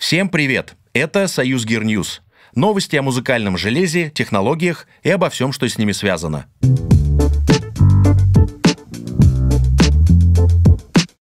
Всем привет! Это «Союз Gear News». Новости о музыкальном железе, технологиях и обо всем, что с ними связано.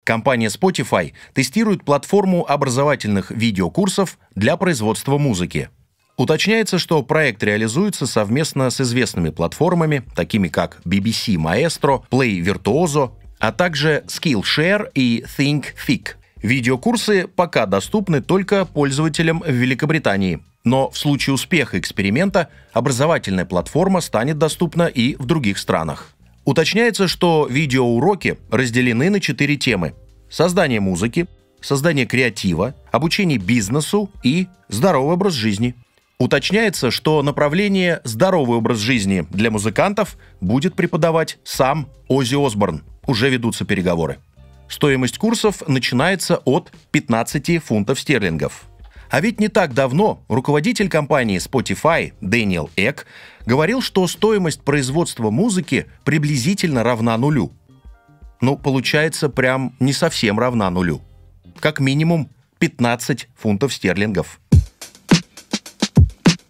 Компания Spotify тестирует платформу образовательных видеокурсов для производства музыки. Уточняется, что проект реализуется совместно с известными платформами, такими как BBC Maestro, Play Virtuoso, а также Skillshare и Thinkific. Видеокурсы пока доступны только пользователям в Великобритании. Но в случае успеха эксперимента образовательная платформа станет доступна и в других странах. Уточняется, что видеоуроки разделены на четыре темы. Создание музыки, создание креатива, обучение бизнесу и здоровый образ жизни. Уточняется, что направление «здоровый образ жизни» для музыкантов будет преподавать сам Оззи Осборн. Уже ведутся переговоры. Стоимость курсов начинается от 15 фунтов стерлингов. А ведь не так давно руководитель компании Spotify Дэниел Эк говорил, что стоимость производства музыки приблизительно равна нулю. Ну, получается, прям не совсем равна нулю. Как минимум 15 фунтов стерлингов.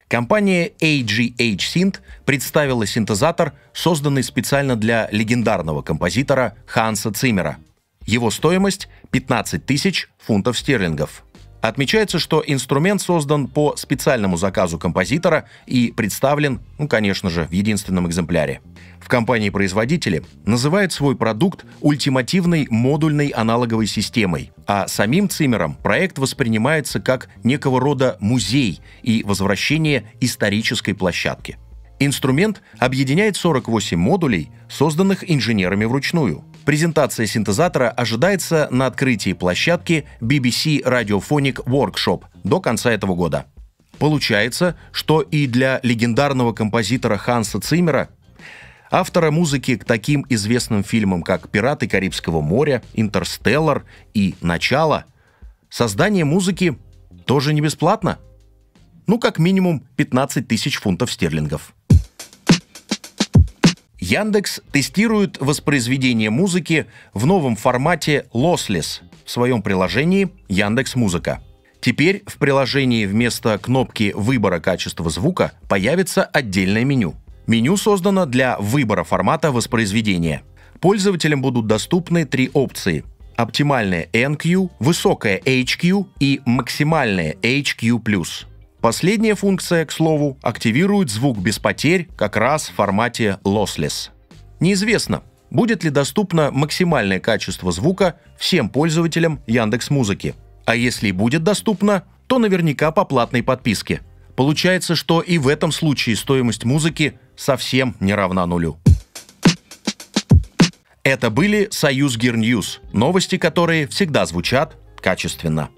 Компания AGH Synth представила синтезатор, созданный специально для легендарного композитора Ханса Циммера – его стоимость – 15 тысяч фунтов стерлингов. Отмечается, что инструмент создан по специальному заказу композитора и представлен, ну, конечно же, в единственном экземпляре. В компании-производители называют свой продукт ультимативной модульной аналоговой системой, а самим Циммером проект воспринимается как некого рода музей и возвращение исторической площадки. Инструмент объединяет 48 модулей, созданных инженерами вручную – Презентация синтезатора ожидается на открытии площадки BBC Radiophonic Workshop до конца этого года. Получается, что и для легендарного композитора Ханса Циммера, автора музыки к таким известным фильмам, как «Пираты Карибского моря», «Интерстеллар» и «Начало», создание музыки тоже не бесплатно. Ну, как минимум 15 тысяч фунтов стерлингов. Яндекс тестирует воспроизведение музыки в новом формате Lossless в своем приложении Яндекс Музыка. Теперь в приложении вместо кнопки выбора качества звука появится отдельное меню. Меню создано для выбора формата воспроизведения. Пользователям будут доступны три опции – оптимальная NQ, высокая HQ и максимальная HQ+. Последняя функция, к слову, активирует звук без потерь как раз в формате lossless. Неизвестно, будет ли доступно максимальное качество звука всем пользователям Яндекс Музыки. А если и будет доступно, то наверняка по платной подписке. Получается, что и в этом случае стоимость музыки совсем не равна нулю. Это были Союз Gear News, новости которые всегда звучат качественно.